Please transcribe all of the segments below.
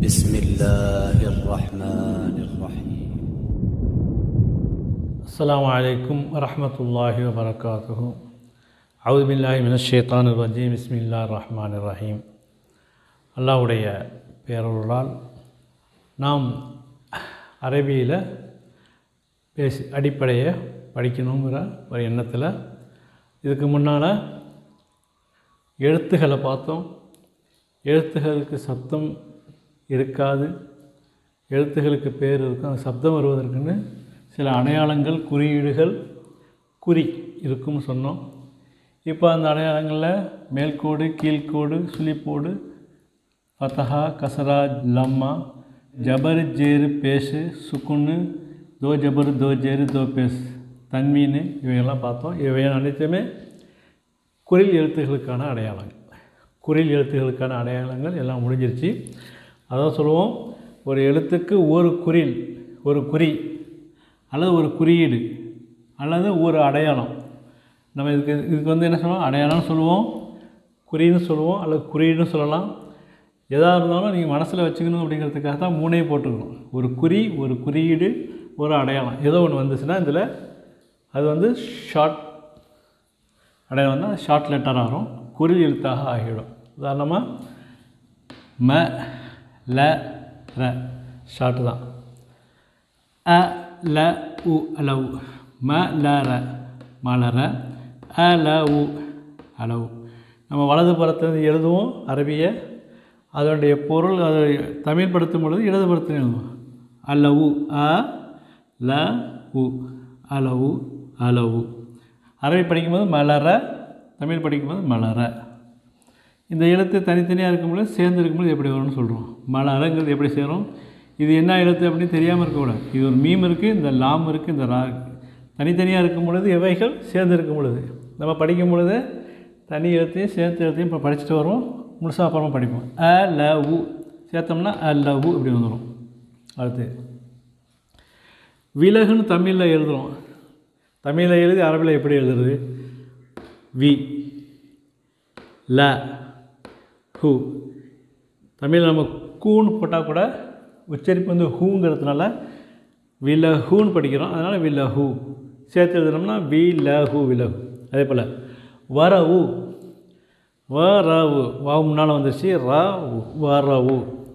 بسم الله الرحمن الرحيم السلام عليكم ورحمة الله وبركاته أعوذ بالله من الشيطان الرجيم بسم الله الرحمن الرحيم அல்லாஹ்வுடைய பேரருளால் நாம் அரபியில் பேசி அடிப்படையை படிக்கணுங்கிற ஒரு எண்ணத்தில் இதுக்கு முன்னால் எழுத்துக்களை பார்த்தோம். எழுத்துகளுக்கு சப்தம் இருக்காது. எழுத்துகளுக்கு பேர் இருக்கும். அந்த சப்தம் வருவதற்குன்னு சில அடையாளங்கள் குறியீடுகள் குறி இருக்கும்னு சொன்னோம். இப்போ அந்த அடையாளங்களில் மேல்கோடு கீழ்கோடு சுழிப்போடு ஃபத்தஹா கசரா லம்மா ஜபர் ஜேரு பேஷு சுக்குன்னு தோ ஜபர் தோ ஜேரு தோ பேஸ் தன்மீன் இவையெல்லாம் பார்த்தோம். இவை அனைத்துமே குறில் எழுத்துகளுக்கான அடையாளங்கள். குறில் எழுத்துகளுக்கான அடையாளங்கள் எல்லாம் முடிஞ்சிருச்சு. அதான் சொல்லுவோம் ஒரு எழுத்துக்கு ஒரு குறில் ஒரு குறி அல்லது ஒரு குறியீடு அல்லது ஒரு அடையாளம். நம்ம இதுக்கு இதுக்கு வந்து என்ன சொல்லுவோம்? அடையாளம்னு சொல்லுவோம் குறின்னு சொல்லுவோம் அல்லது குறியீடுன்னு சொல்லலாம். எதாக இருந்தாலும் நீங்கள் மனசில் வச்சுக்கணும் அப்படிங்கிறதுக்காக தான் மூணே போட்டுக்கணும் ஒரு குறி ஒரு குறியீடு ஒரு அடையாளம். ஏதோ ஒன்று வந்துச்சுன்னா இதில் அது வந்து ஷார்ட் அடையாளம் தான் ஷார்ட் லெட்டர் ஆகும். குறி எழுத்தாக ஆகிவிடும். உதாரணமாக ம ல ர ஷார்ட்டு தான். அ ல உ அளவு. ம ல ர மலர அ ல உ அளவு. நம்ம வலது புறத்துலேருந்து எழுதுவோம் அரபியை அதனுடைய பொருள் அதை தமிழ் படுத்தும் பொழுது இடது புறத்தில் எழுதுவோம். அளவு அ ல உ. அளவு அளவு. அரபி படிக்கும்போது மலர தமிழ் படிக்கும்போது மலர. இந்த எழுத்து தனித்தனியாக இருக்கும்போது சேர்ந்து இருக்கும்போது எப்படி வரும்னு சொல்கிறோம் மலரங்கிறது எப்படி சேரும்? இது என்ன எழுத்து அப்படின்னு தெரியாமல் இருக்கக்கூடாது இது ஒரு மீம் இருக்குது இந்த லாம் இருக்குது இந்த ரா தனித்தனியாக இருக்கும் பொழுது எவைகள் சேர்ந்து இருக்கும் பொழுது? நம்ம படிக்கும் பொழுது தனி எழுத்தையும் சேர்த்து எழுத்தையும் இப்போ படிச்சுட்டு வரோம் முழுசாக அப்புறமா படிப்போம். அ ல உ சேர்த்தோம்னா அ ல உ இப்படி வந்துடும் அடுத்து. விலகுன்னு தமிழில் எழுதுகிறோம் தமிழில் எழுதி அரபியில் எப்படி எழுதுறது? வி ல ஹூ. தமிழில் நம்ம கூன்னு போட்டால் கூட உச்சரிப்பு வந்து ஹூங்கிறதுனால விலஹூன்னு படிக்கிறோம். அதனால் விலஹூ சேர்த்து எழுதுனோம்னா வி ல ஹூ விலஹு அதே போல் வரவு வரவு வா முன்னால் வந்துருச்சு. ரா வரவு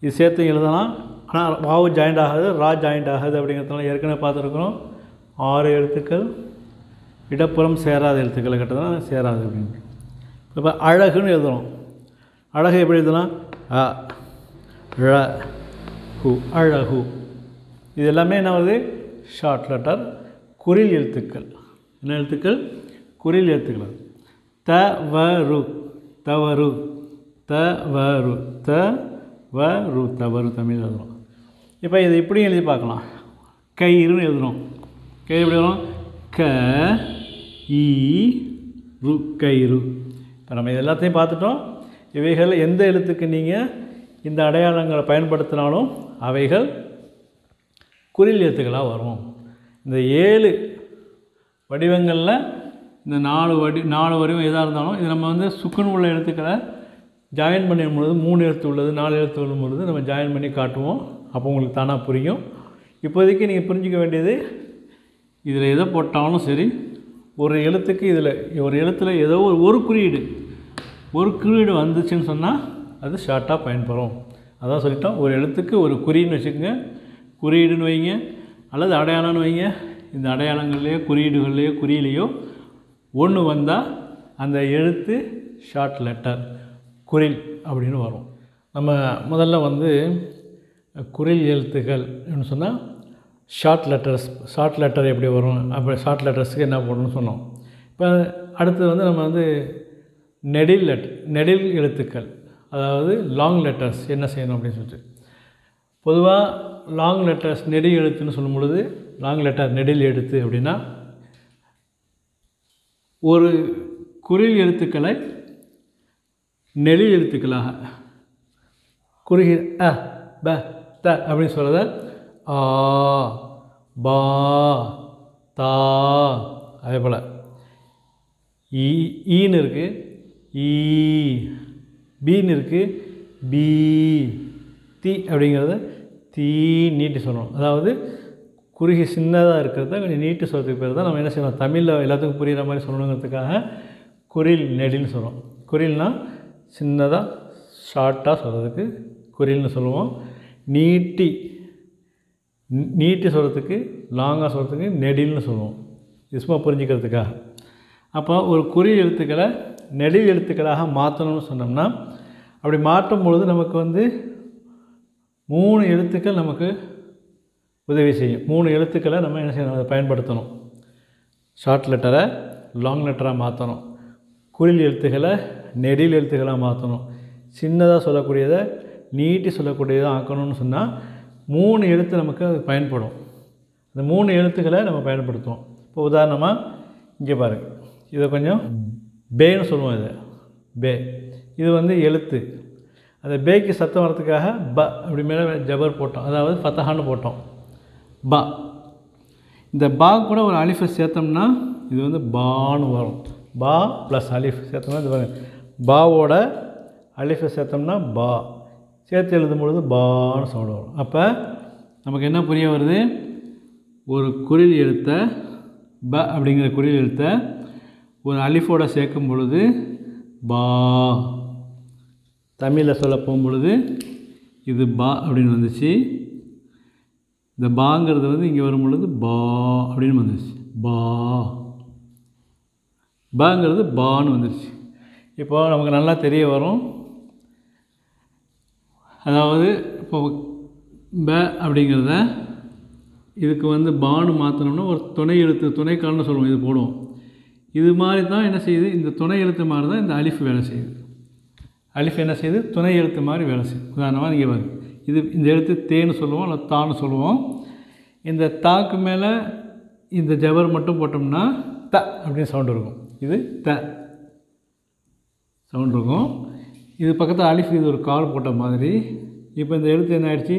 இது சேர்த்து எழுதலாம். ஆனால் வாவு ஜாயிண்ட் ஆகாது ரா ஜாயிண்ட் ஆகாது அப்படிங்கிறதுனால ஏற்கனவே பார்த்துருக்குறோம். ஆறு எழுத்துக்கள். இடப்புறம் சேராத எழுத்துக்களை கட்டதான் சேராது அப்படின்னு. இப்போ அழகுன்னு எழுதுகிறோம் அழகு எப்படி எழுதலாம்? அ ழ ஹு அழகு. இது எல்லாமே என்ன வருது? ஷார்ட் லெட்டர் குறில் எழுத்துக்கள். என்ன எழுத்துக்கள்? குறில் எழுத்துக்கள். த வ ரு தவறு த வரு த வ தவறு தமிழ் எழுதுகிறோம் இப்போ இதை இப்படியும் எழுதி பார்க்கலாம். கயிறுன்னு எழுதுகிறோம் கயிறு எப்படி எழுதுகிறோம் க ஈ ரு கயிறு. இப்போ நம்ம இது எல்லாத்தையும் பார்த்துட்டோம். இவைகள் எந்த எழுத்துக்கு நீங்கள் இந்த அடையாளங்களை பயன்படுத்தினாலும் அவைகள் குறில் எழுத்துக்களாக வரும். இந்த ஏழு வடிவங்களில் இந்த நாலு வடி நாலு வரையும் எதாக இருந்தாலும் இது நம்ம வந்து சுக்குன் உள்ள எழுத்துக்களை ஜாயின் பண்ணும் பொழுது மூணு எழுத்து உள்ளது நாலு எழுத்து உள்ள பொழுது நம்ம ஜாயின் பண்ணி காட்டுவோம். அப்போ உங்களுக்கு தானாக புரியும். இப்போதைக்கு நீங்கள் புரிஞ்சிக்க வேண்டியது இதில் எதை போட்டாலும் சரி ஒரு எழுத்துக்கு இதில் ஒரு எழுத்தில் ஏதோ ஒரு ஒரு குறியீடு ஒரு குறியீடு வந்துச்சுன்னு சொன்னால் அது ஷார்ட்டாக பயன்படும். அதான் சொல்லிட்டோம் ஒரு எழுத்துக்கு ஒரு குறின்னு வச்சுக்கோங்க. குறியீடுன்னு வைங்க அல்லது அடையாளம்னு வைங்க. இந்த அடையாளங்கள்லேயோ குறியீடுகள்லேயோ குறியிலையோ ஒன்று வந்தால் அந்த எழுத்து ஷார்ட் லெட்டர் குரில் அப்படின்னு வரும். நம்ம முதல்ல வந்து குரில் எழுத்துக்கள் சொன்னால் ஷார்ட் லெட்டர்ஸ் ஷார்ட் லெட்டர் எப்படி வரும் அப்போ ஷார்ட் லெட்டர்ஸுக்கு என்ன போடணும்னு சொன்னோம். இப்போ அடுத்தது வந்து நம்ம வந்து நெடில் லெட் நெடில் எழுத்துக்கள் அதாவது லாங் லெட்டர்ஸ் என்ன செய்யணும் அப்படின்னு சொல்லிட்டு. பொதுவாக லாங் லெட்டர்ஸ் நெடில் எழுத்துன்னு சொல்லும் பொழுது லாங் லெட்டர் நெடில் எழுத்து அப்படின்னா ஒரு குறில் எழுத்துக்களை நெளி எழுத்துக்களாக குறுகி அ ப த அப்படின்னு சொல்கிறத ஆ பா தா அதே போல். ஈ ஈன்னு இருக்குது ஈ பீன்னு இருக்குது பீ தி அப்படிங்கிறத தீ நீட்டி சொல்லணும். அதாவது குறுகி சின்னதாக இருக்கிறத கொஞ்சம் நீட்டு சொல்கிறதுக்கு பேர் தான். நம்ம என்ன செய்யணும்? தமிழில் எல்லாத்துக்கும் புரிகிற மாதிரி சொல்லணுங்கிறதுக்காக குரில் நெடின்னு சொல்கிறோம் குரில்னால் சின்னதாக ஷார்ட்டாக சொல்கிறதுக்கு குரில்னு சொல்லுவோம். நீட்டி நீட்டி சொல்கிறதுக்கு லாங்காக சொல்கிறதுக்கு நெடில்னு சொல்லுவோம். இது சும்மா புரிஞ்சுக்கிறதுக்காக. அப்போ ஒரு குறி எழுத்துக்களை நெடில் எழுத்துக்களாக மாற்றணும்னு சொன்னோம்னா அப்படி மாற்றும் பொழுது நமக்கு வந்து மூணு எழுத்துக்கள் நமக்கு உதவி செய்யும். மூணு எழுத்துக்களை நம்ம என்ன செய்யணும்? அதை பயன்படுத்தணும். ஷார்ட் லெட்டரை லாங் லெட்டராக மாற்றணும் குறில் எழுத்துக்களை நெடில் எழுத்துக்களாக மாற்றணும் சின்னதாக சொல்லக்கூடியதை நீட்டி சொல்லக்கூடியதை ஆக்கணும்னு சொன்னால் மூணு எழுத்து நமக்கு அது பயன்படும். அந்த மூணு எழுத்துக்களை நம்ம பயன்படுத்துவோம். இப்போ உதாரணமாக இங்கே பாருங்க. இதை கொஞ்சம் பேன்னு சொல்லுவோம் இதை. பே. இது வந்து எழுத்து. அந்த பேக்கு சத்தம் வரதுக்காக ப அப்படி மேலே ஜபர் போட்டோம். அதாவது ஃபத்தஹான்னு போட்டோம். பா. இந்த பா கூட ஒரு அலிஃபை சேர்த்தோம்னா இது வந்து பான்னு வரும். பா ப்ளஸ் அலிஃப் சேர்த்தோம்னா இது வரும் பாவோட அலிஃபை சேர்த்தோம்னா பா. சேர்த்து எழுதும் பொழுது பான்னு சவுண்ட் வரும். அப்போ நமக்கு என்ன புரிய வருது? ஒரு குரில் எழுத்த ப அப்படிங்கிற குரில் எழுத்த ஒரு அலிஃபோட சேர்க்கும் பொழுது பா. தமிழில் சொல்ல போகும் பொழுது இது பா அப்படின்னு வந்துச்சு. இந்த பாங்கிறது வந்து இங்கே வரும் பொழுது பா அப்படின்னு வந்துருச்சு. பா. பாங்கிறது பான்னு வந்துருச்சு. இப்போ நமக்கு நல்லா தெரிய வரும். அதாவது இப்போ ப அப்படிங்கிறத இதுக்கு வந்து பானு மாற்றணும்னா ஒரு துணை எழுத்து துணைக்கால்னு சொல்லுவோம் இது போடுவோம். இது மாதிரி தான் என்ன செய்யுது? இந்த துணை எழுத்து மாதிரி தான் இந்த அலிஃப் வேலை செய்யுது. அலிஃப் என்ன செய்யுது? துணை எழுத்து மாதிரி வேலை செய்யுது. உதாரணமாக நீங்கள் பாருங்க. இது இந்த எழுத்து தேன்னு சொல்லுவோம் இல்லை தான்னு சொல்லுவோம். இந்த தாக்கு மேலே இந்த ஜபர் மட்டும் போட்டோம்னா த அப்படின்னு சவுண்ட் இருக்கும். இது த சவுண்ட் இருக்கும். இது பக்கத்தில் அலிஃப் இது ஒரு கால் போட்ட மாதிரி. இப்போ இந்த எழுத்து என்ன ஆயிடுச்சு?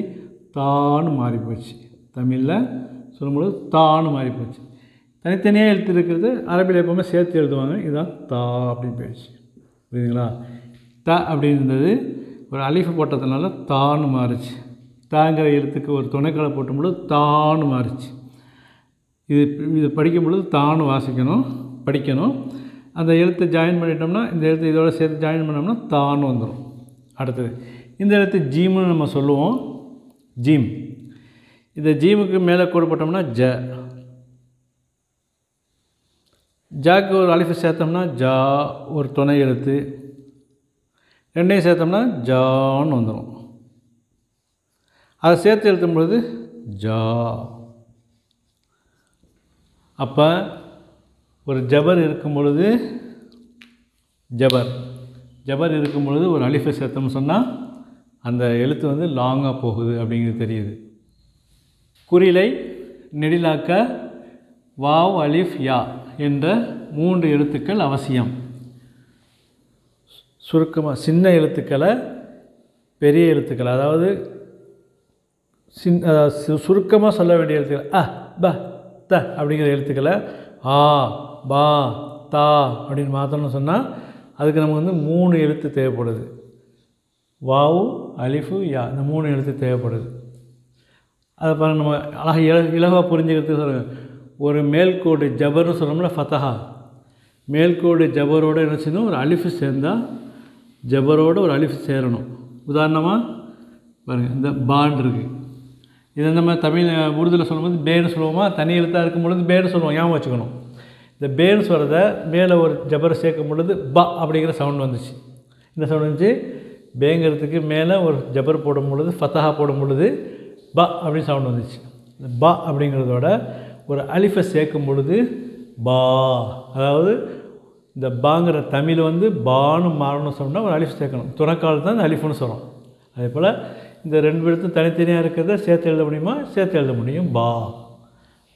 தான்னு மாறி போச்சு தமிழில் சொல்லும்பொழுது தான்னு மாறி போச்சு தனித்தனியாக எழுத்து இருக்கிறது அரபியில் எப்போவுமே சேர்த்து எழுதுவாங்க. இதுதான் தா அப்படின்னு போயிடுச்சு. புரியுதுங்களா? த அப்படின்றது ஒரு அலிஃப் போட்டதுனால தான்னு மாறுச்சு. தாங்கிற எழுத்துக்கு ஒரு துணைக்கலை போட்டும்பொழுது தான்னு மாறுச்சு. இது இது படிக்கும் பொழுது தான்னு வாசிக்கணும் படிக்கணும். அந்த எழுத்தை ஜாயின் பண்ணிட்டோம்னா இந்த எழுத்து இதோட சேர்த்து ஜாயின் பண்ணோம்னா தான்னு வந்துடும் அடுத்தது இந்த எழுத்து ஜீம்னு நம்ம சொல்லுவோம். ஜீம். இந்த ஜீமுக்கு மேலே கோடு போட்டோம்னா ஜ. ஜாக்கு ஒரு அலிஃபு சேர்த்தோம்னா ஜா ஒரு துணை எழுத்து. ரெண்டையும் சேர்த்தோம்னா ஜான்னு வந்துடும் அதை சேர்த்து எழுத்தும் பொழுது ஜா. அப்போ ஒரு ஜபர் இருக்கும் பொழுது ஜபர். ஜபர் இருக்கும் பொழுது ஒரு அலிஃபை சேர்த்தோம்னு சொன்னால் அந்த எழுத்து வந்து லாங்காக போகுது அப்படிங்கிறது தெரியுது. குறிலை நெடிலாக்க வாவ் அலிஃப் யா என்ற மூன்று எழுத்துக்கள் அவசியம். சுருக்கமாக சின்ன எழுத்துக்களை பெரிய எழுத்துக்கள். அதாவது சின் அதாவது சு- சுருக்கமாக சொல்ல வேண்டிய எழுத்துக்கள். அ ப த அப்படிங்கிற எழுத்துக்களை ஆ பா தா அப்படின்னு மாற்றணும்னு சொன்னால் அதுக்கு நமக்கு வந்து மூணு எழுத்து தேவைப்படுது. வாவு அலிஃபு யா இந்த மூணு எழுத்து தேவைப்படுது. அதை பாருங்க நம்ம அழகாக இல இலவாக புரிஞ்சுக்கிறதுக்கு சொல்லுங்க. ஒரு மேல்கோடு ஜபர்னு சொல்கிறோம்ல ஃபத்தஹா. மேல்கோடு ஜபரோடு என்ன செய்யணும்? ஒரு அலிஃபு சேர்ந்தால் ஜபரோடு ஒரு அலிஃப் சேரணும். உதாரணமாக பாருங்கள் இந்த பாண்ட் இருக்குது இதை நம்ம தமிழ் உருதுல சொல்லும்போது பேன்னு சொல்லுவோமா? தனி எழுத்தாக இருக்கும் பொழுது பேன்னு சொல்லுவோம் ஞாபகம் வச்சுக்கணும். இந்த பேன்னு சொல்கிறத மேலே ஒரு ஜபரை சேர்க்கும் பொழுது ப அப்படிங்கிற சவுண்ட் வந்துச்சு. என்ன சவுண்ட் வந்துச்சு? பேங்கிறதுக்கு மேலே ஒரு ஜபர் போடும் பொழுது ஃபத்தஹா போடும் பொழுது ப அப்படின்னு சவுண்ட் வந்துச்சு. இந்த ப அப்படிங்கிறதோட ஒரு அலிஃபை சேர்க்கும் பொழுது பா அதாவது இந்த பாங்கிற தமிழ் வந்து பானு மாறணும்னு சொன்னால் ஒரு அலிஃப் சேர்க்கணும். துணக்கால் தான் இந்த அலிஃப்னு சொல்கிறோம் அதே போல் இந்த ரெண்டு எழுத்தும் தனித்தனியாக இருக்கிறத சேர்த்து எழுத முடியுமா? சேர்த்து எழுத முடியும். பா.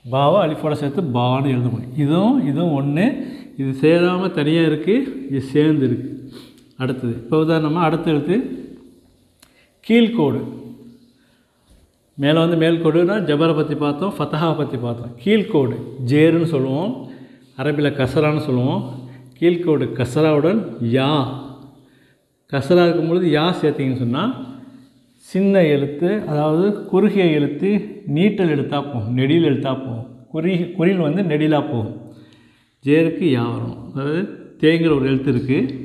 பாவை அலிஃபோட சேர்த்து பான்னு எழுத முடியும். இதுவும் இதுவும் ஒன்று இது சேராமல் தனியாக இருக்குது இது சேர்ந்து இருக்குது அடுத்தது இப்போ உதாரணமாக அடுத்த எழுத்து கீழ்கோடு. மேலே வந்து மேல்கோடுனா ஜபரை பற்றி பார்த்தோம் ஃபத்தஹா பற்றி பார்த்தோம். கீழ்கோடு ஜேருன்னு சொல்லுவோம். அரபியில் கசரான்னு சொல்லுவோம். கீழ்கோடு கசராவுடன் யா. கசரா இருக்கும் பொழுது யா சேர்த்திங்கன்னு சொன்னால் சின்ன எழுத்து அதாவது குறுகிய எழுத்து நீட்டல் எழுத்தாக போகும் நெடியில் எழுத்தாக போகும். குறி குறில் வந்து நெடிலாக போகும். ஜேருக்கு யா வரும். அதாவது தேங்கிற ஒரு எழுத்து இருக்குது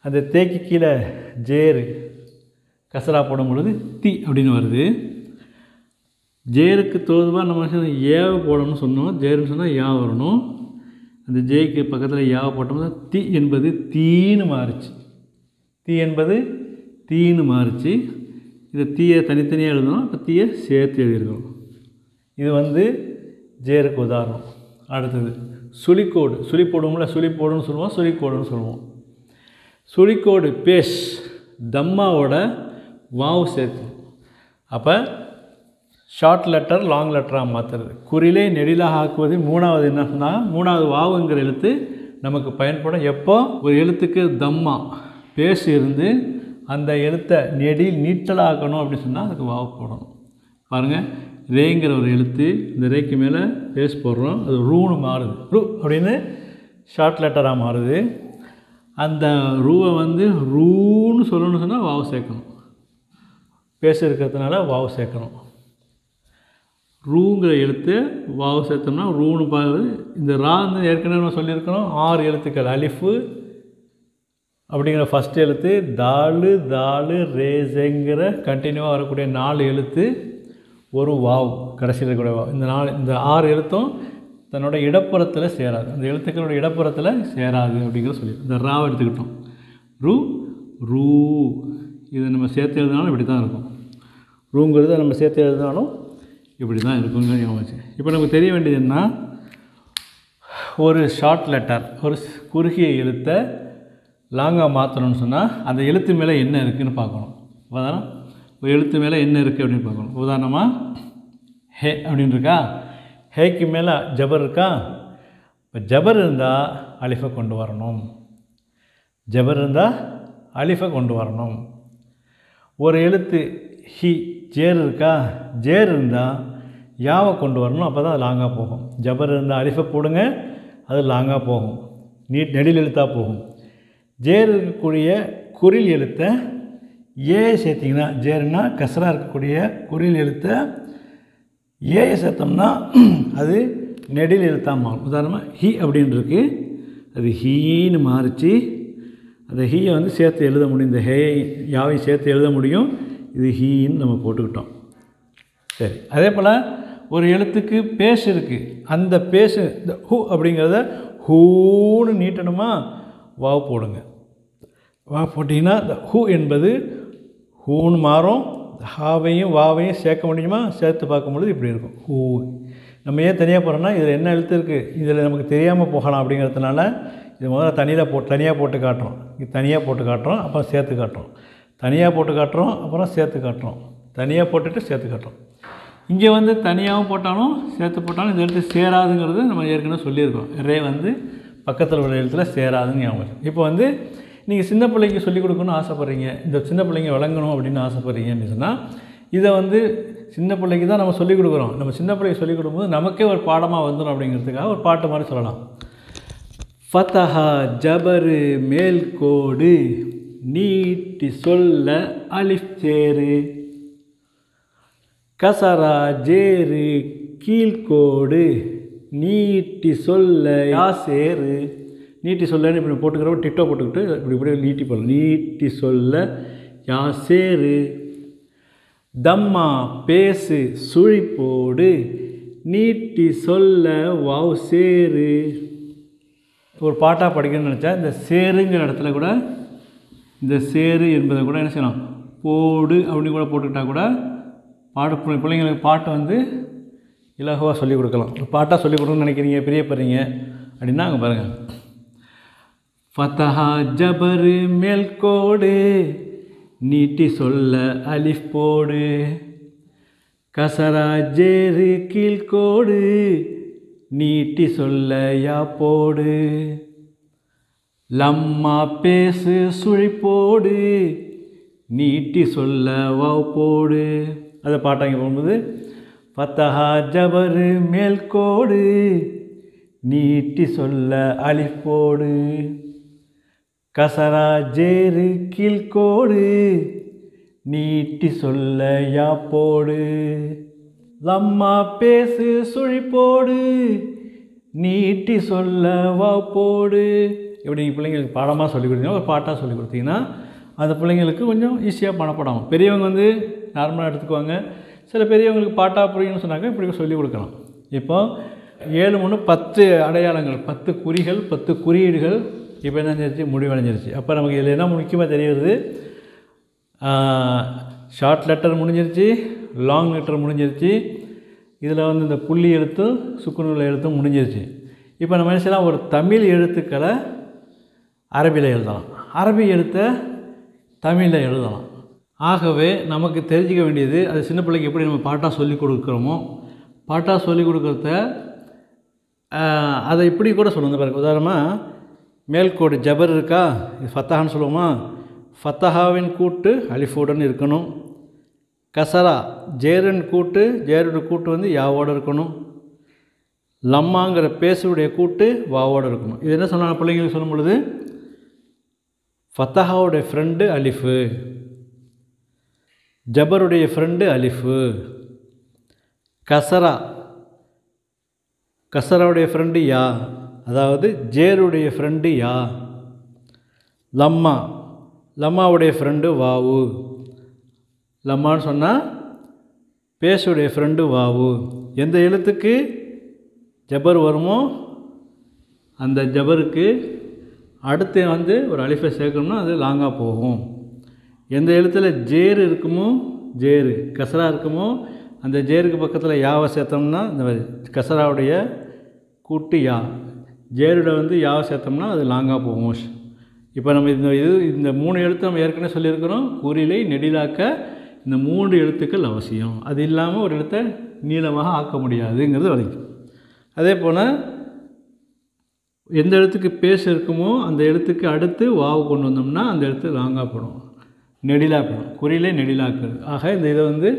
அந்த தேக்கு கீழே ஜேரு கசரா போடும் பொழுது தி அப்படின்னு வருது. ஜேருக்கு தோதுவாக நம்ம சொன்ன ஏவை போடணும்னு சொன்னோம். ஜேருன்னு சொன்னால் யா வரணும். அந்த ஜேக்கு பக்கத்தில் யாவை போட்டோம்னா தி என்பது தீன்னு மாறுச்சு. தீ என்பது தீன்னு மாறுச்சு. இதை தீயை தனித்தனியாக எழுதணும். இப்போ தீயை சேர்த்து எழுதியிருக்கணும். இது வந்து ஜேருக்கு உதாரணம். அடுத்தது சுழிக்கோடு. சுழி போடுவோம்ல சுழி போடுன்னு சொல்லுவோம் சுழிக்கோடுன்னு சொல்லுவோம். சுழிக்கோடு பேஷ் தம்மாவோட வாவு சேர்த்து. அப்போ ஷார்ட் லெட்டர் லாங் லெட்டராக மாற்றுறது குறிலே நெடிலாக ஆக்குவது மூணாவது என்னன்னா மூணாவது வாவுங்கிற எழுத்து நமக்கு பயன்படும். எப்போ? ஒரு எழுத்துக்கு தம்மா பேசு இருந்து அந்த எழுத்தை நெடி நீட்டலாக்கணும் அப்படின்னு சொன்னால் அதுக்கு வாவு போடணும். பாருங்கள் ரேங்கிற ஒரு எழுத்து இந்த ரேக்கு மேலே பேஸ் போடுறோம் அது ரூன்னு மாறுது. ரூ அப்படின்னு ஷார்ட் லெட்டராக மாறுது. அந்த ரூவை வந்து ரூன்னு சொல்லணும்னு சொன்னால் வாவு சேர்க்கணும். பேச இருக்கிறதுனால வாவு சேர்க்கணும். ரூங்கிற எழுத்து வாவு சேர்த்தோம்னா ரூன்னு பார்க்குறது இந்த ரா வந்து ஏற்கனவே நம்ம சொல்லியிருக்கிறோம். ஆறு எழுத்துக்கள். அலிஃபு அப்படிங்கிற ஃபஸ்ட் எழுத்து தாலு தாலு ரேஸுங்கிற கண்டினியூவாக வரக்கூடிய நாலு எழுத்து ஒரு வாவ் கடைசியில் இருக்கக்கூடிய வாவ். இந்த நாலு இந்த ஆறு எழுத்தும் தன்னோட இடப்புறத்தில் சேராது. அந்த எழுத்துக்களோட இடப்புறத்தில் சேராது அப்படிங்கிற சொல்லி இந்த ராவை எடுத்துக்கிட்டோம். ரூ ரூ. இது நம்ம சேர்த்து எழுதினாலும் இப்படி தான் இருக்கும். ரூங்கிறத நம்ம சேர்த்து எழுதினாலும் இப்படி தான் இருக்குங்க ஞாபகம் இப்போ நமக்கு தெரிய வேண்டியது என்ன? ஒரு ஷார்ட் லெட்டர் ஒரு குறுகிய எழுத்தை லாங்காக மாற்றணும்னு சொன்னால் அந்த எழுத்து மேலே என்ன இருக்குதுன்னு பார்க்கணும். உதாரணம் ஒரு எழுத்து மேலே என்ன இருக்குது அப்படின்னு பார்க்கணும். உதாரணமாக ஹே அப்படின்னு இருக்கா? ஹேக்கு மேலே ஜபர் இருக்கா? இப்போ ஜபர் இருந்தால் அலிஃபை கொண்டு வரணும். ஜபர் இருந்தால் அலிஃபை கொண்டு வரணும். ஒரு எழுத்து ஹி ஜேர் இருக்கா? ஜேர் இருந்தால் யாவை கொண்டு வரணும் அப்போ தான் லாங்காக போகும். ஜபர் இருந்தால் அலிஃபை போடுங்க அது லாங்காக போகும். நீட் நெடில் எழுத்தாக போகும். ஜேர் இருக்கக்கூடிய குறில் எழுத்தை ஏ சேர்த்திங்கன்னா ஜேர்னா கசராக இருக்கக்கூடிய குறில் எழுத்தை ஏயை சேர்த்தோம்னா அது நெடில் எழுத்தாக மாறும். உதாரணமாக ஹி அப்படின்னு இருக்கு. அது ஹீன்னு மாறிச்சு. அந்த ஹீயை வந்து சேர்த்து எழுத முடியும். இந்த ஹே யாவையும் சேர்த்து எழுத முடியும். இது ஹீன்னு நம்ம போட்டுக்கிட்டோம். சரி அதே போல் ஒரு எழுத்துக்கு பேஸ் இருக்குது அந்த பேஸு இந்த ஹூ அப்படிங்கிறத ஹூன்னு நீட்டணுமா? வாவ் போடுங்க. வா போட்டிங்கன்னா இந்த ஹூ என்பது ஹூன்னு மாறும். ஹாவையும் வாவையும் சேர்க்க முடியுமா? சேர்த்து பார்க்கும்பொழுது இப்படி இருக்கும். ஹூ. நம்ம ஏன் தனியாக போகிறோம்னா இதில் என்ன எழுத்து இருக்குது இதில் நமக்கு தெரியாமல் போகலாம் அப்படிங்கிறதுனால இது முதல்ல தனியாக போட்டு தனியாக போட்டு காட்டுறோம். இது தனியாக போட்டு காட்டுறோம் அப்புறம் சேர்த்து காட்டுறோம். தனியாக போட்டு காட்டுறோம் அப்புறம் சேர்த்து காட்டுறோம். தனியாக போட்டுட்டு சேர்த்து காட்டுறோம். இங்கே வந்து தனியாகவும் போட்டாலும் சேர்த்து போட்டாலும் இந்த எழுத்து சேராதுங்கிறது நம்ம ஏற்கனவே சொல்லியிருக்கோம். ரே வந்து பக்கத்தில் உள்ள இடத்துல சேராதுன்னு ஞாபகம் இப்போ வந்து நீங்கள் சின்ன பிள்ளைக்கு சொல்லிக் கொடுக்கணும்னு ஆசைப்பட்றீங்க. இந்த சின்ன பிள்ளைங்க விளங்கணும் அப்படின்னு ஆசைப்பட்றீங்க அப்படின்னு சொன்னால் இதை வந்து சின்ன பிள்ளைக்கு தான் நம்ம சொல்லிக் கொடுக்குறோம். நம்ம சின்ன பிள்ளைக்கு சொல்லிக் கொடுக்கும்போது நமக்கே ஒரு பாடமாக வந்துடும் அப்படிங்கிறதுக்காக ஒரு பாட்டு மாதிரி சொல்லலாம். ஃபத்தஹா ஜபரு மேல்கோடு நீட்டி சொல்ல அலிஃப் சேரு கசரா ஜேரு கீழ்கோடு நீட்டி சொல்ல யாசேரு. நீட்டி சொல்லன்னு இப்படி போட்டுக்கிறோம் டிக்டோ போட்டுக்கிட்டு இப்படி இப்படி நீட்டி போடலாம். நீட்டி சொல்ல யாசேரு. தம்மா பேசு சுழிப்போடு நீட்டி சொல்ல வாவ் சேரு. ஒரு பாட்டாக படிக்கணும்னு நினச்சா இந்த சேருங்கிற இடத்துல கூட இந்த சேரு என்பதை கூட என்ன செய்யலாம்? போடு அப்படின்னு கூட போட்டுக்கிட்டால் கூட பாடு பிள்ளைங்களுக்கு பாட்டை வந்து இலகுவாக சொல்லிக் கொடுக்கலாம். ஒரு பாட்டாக சொல்லிக் கொடுக்கணும்னு நினைக்கிறீங்க பிரியப்படுறீங்க அப்படின்னா அங்கே பாருங்கள் ஃபத்தஹா ஜபரு மேல்கோடு நீட்டி சொல்ல அலிஃப் போடு. கசரா ஜேரு கீழ்கோடு நீட்டி சொல்ல யா போடு. லம்மா பேசு சுழிப்போடு நீட்டி சொல்ல வா போடு. அதை பாட்டாங்க போகும்போது ஃபத்தஹா ஜபரு மேல்கோடு நீட்டி சொல்ல அழிப்போடு கசரா ஜேரு கீழ்கோடு நீட்டி சொல்ல யாப்போடு லம்மா பேசு சுழிப்போடு நீட்டி சொல்ல வாப்போடு. இப்படி பிள்ளைங்களுக்கு பாடமாக சொல்லி கொடுத்தீங்கன்னா ஒரு பாட்டாக சொல்லி கொடுத்தீங்கன்னா அந்த பிள்ளைங்களுக்கு கொஞ்சம் ஈஸியாக பணப்படும் பெரியவங்க வந்து நார்மலாக எடுத்துக்குவாங்க. சில பெரியவங்களுக்கு பாட்டாக புரியும்னு சொன்னாக்க இப்படி சொல்லி கொடுக்கலாம். இப்போ ஏழு மூணு பத்து அடையாளங்கள் பத்து குறிகள் பத்து குறியீடுகள் இப்போ என்ன செஞ்சிருச்சு? முடிவடைஞ்சிருச்சு. அப்போ நமக்கு இதில் என்ன முக்கியமாக தெரியுது ஷார்ட் லெட்டர் முடிஞ்சிருச்சு லாங் லெட்டர் முடிஞ்சிருச்சு. இதில் வந்து இந்த புள்ளி எழுத்தும் சுக்குநூல் எழுத்தும் முடிஞ்சிருச்சு. இப்போ நம்ம என்ன செய்யலாம்? ஒரு தமிழ் எழுத்துக்களை அரபியில் எழுதலாம். அரபி எழுத்தை தமிழில் எழுதலாம். ஆகவே நமக்கு தெரிஞ்சிக்க வேண்டியது அது சின்ன பிள்ளைக்கு எப்படி நம்ம பாட்டாக சொல்லி கொடுக்குறோமோ பாட்டாக சொல்லிக் கொடுக்குறத அதை இப்படி கூட சொல்லுங்க பாருங்க. உதாரணமாக மேல்கோடு ஜபர் இருக்கா? இது ஃபத்தஹான்னு சொல்லுவோமா? ஃபத்தஹாவின் கூட்டு அலிஃபுடன் இருக்கணும். கசரா ஜேரன் கூட்டு ஜேரோட கூட்டு வந்து யாவோடு இருக்கணும். லம்மாங்கிற பேசுடைய கூட்டு வாவோடு இருக்கணும். இது என்ன சொன்னாங்க பிள்ளைங்களுக்கு சொல்லும் பொழுது? ஃபத்தஹாவுடைய ஃப்ரெண்டு அலிஃபு. ஜபருடைய ஃப்ரெண்டு அலிஃபு. கசரா. கசராவுடைய ஃப்ரெண்டு யா? அதாவது ஜேருடைய ஃப்ரெண்டு யா? லம்மா. லம்மாவுடைய ஃப்ரெண்டு வாவு. லம்மான்னு சொன்னால் பேசுடைய ஃப்ரெண்டு வாவு. எந்த எழுத்துக்கு ஜபர் வருமோ அந்த ஜபருக்கு அடுத்து வந்து ஒரு அலிஃபை சேர்க்கணும்னா அது லாங்காக போகும். எந்த எழுத்தில் ஜேரு இருக்குமோ ஜேரு. கசரா இருக்குமோ அந்த ஜேருக்கு பக்கத்தில் யாவை சேர்த்தோம்னா இந்த கசராவுடைய கூட்டு யா. ஜேருட வந்து யாவை சேர்த்தோம்னா அது லாங்காக போகும் இப்போ நம்ம இந்த இது இந்த மூணு எழுத்து நம்ம ஏற்கனவே சொல்லியிருக்கிறோம். குறிலை நெடிலாக்க இந்த மூன்று எழுத்துக்கள் அவசியம். அது இல்லாமல் ஒரு எழுத்தை நீளமாக ஆக்க முடியாதுங்கிறது வரைக்கும் அதே போல் எந்த எழுத்துக்கு பேசு இருக்குமோ அந்த எழுத்துக்கு அடுத்து வாவு கொண்டு வந்தோம்னா அந்த எழுத்து லாங்காக போடும். நெடிலாக்கணும். குறியிலே நெடிலாக்குறது. ஆக இந்த இதை வந்து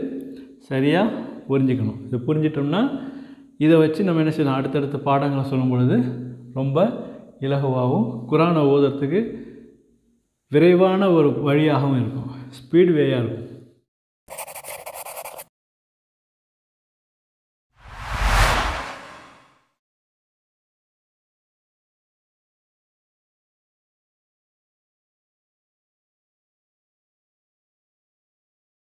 சரியாக புரிஞ்சுக்கணும். இதை புரிஞ்சிட்டோம்னா இதை வச்சு நம்ம என்ன செய்யணும் அடுத்தடுத்த பாடங்களை சொல்லும் பொழுது ரொம்ப இலகுவாகவும் குரானை ஓதுறதுக்கு விரைவான ஒரு வழியாகவும் இருக்கும். ஸ்பீட் வேயாக இருக்கும்.